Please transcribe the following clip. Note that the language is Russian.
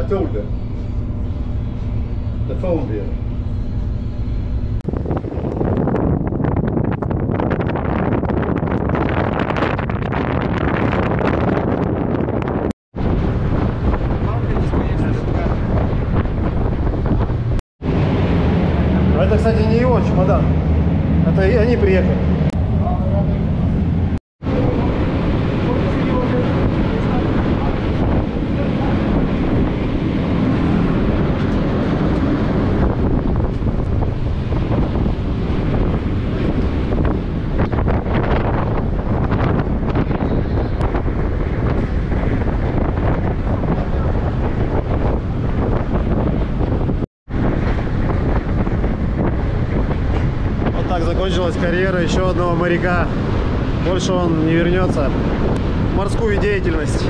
I told them. The phone. А это, кстати, не его чемодан. Это они приехали. Так закончилась карьера еще одного моряка. Больше он не вернется морскую деятельность.